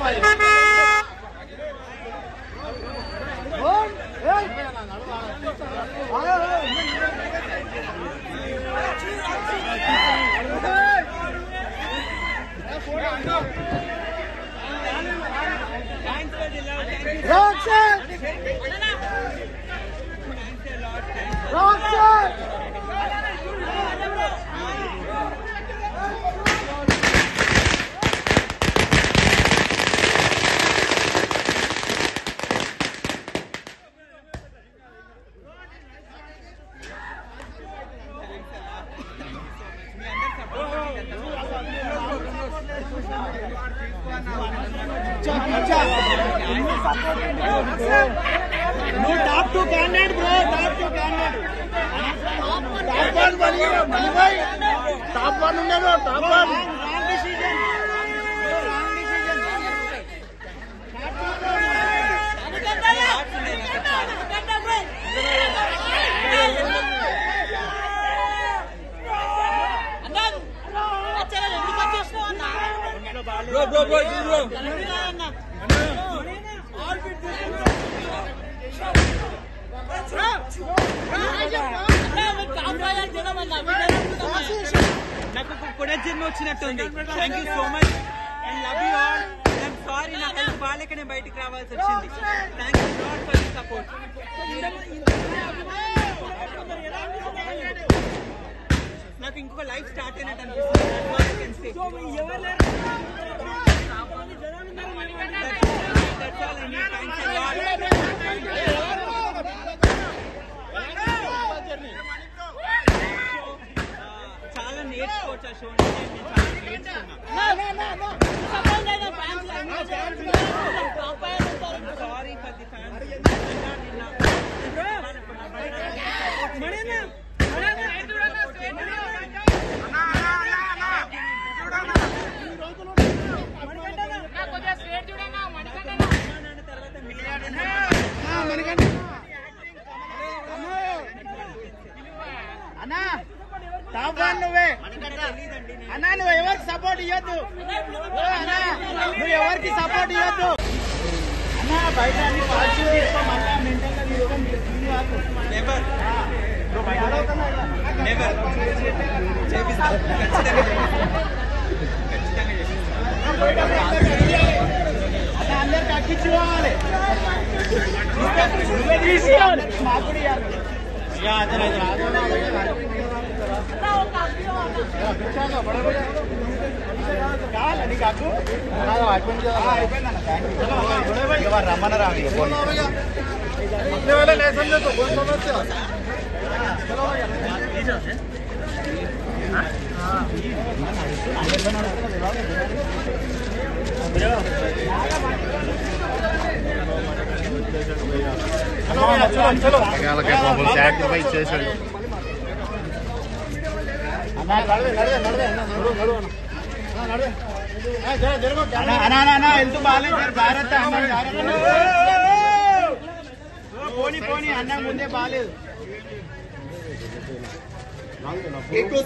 Bye. No, top two candidate, bro. Top two candidate. Top one, Bali, Bali bhai. Top one उन्हें लो, top one. Wrong decision. Wrong decision. Bro, bro, bro, bro. నాకు ఒక పునర్జన్మ వచ్చినట్టుంది thank you so much and love you all I'm sorry నా health బాగాలేక నేను బయటికి రావాల్సి వచ్చింది thank you lot for the support నాకు ఇంకొక లైఫ్ స్టార్ట్ అయినట్టు అనిపిస్తుంది That's చాలా నేర్చుకోవచ్చు ఆ షో నేను చాలా నేర్చుకున్నా sorry for the fans one నువ్వే. అన్నా నువ్వు ఎవరికి సపోర్ట్ ఇవ్వద్దు అన్నా నువ్వు ఎవరికి సపోర్ట్ ఇవ్వద్దు అన్నా బయట అన్ని పాజిటివ్ తీసుకో మళ్ళా మెంటల్గా తీసుకో. నెవర్. నెవర్ చేపిస్తా. ఖచ్చితంగా. ఖచ్చితంగా అందరికి అక్కించుకోవాలి తీసుకోవాలి. మాకు కూడా యా అదే అదే రమ్మనరావి చలో చలో ఇచ్చేసాడు వెళ్తూ బాగాలేదు భారత్ పోనీ పోనీ అన్న ముందే బాగాలేదు ఎక్కువ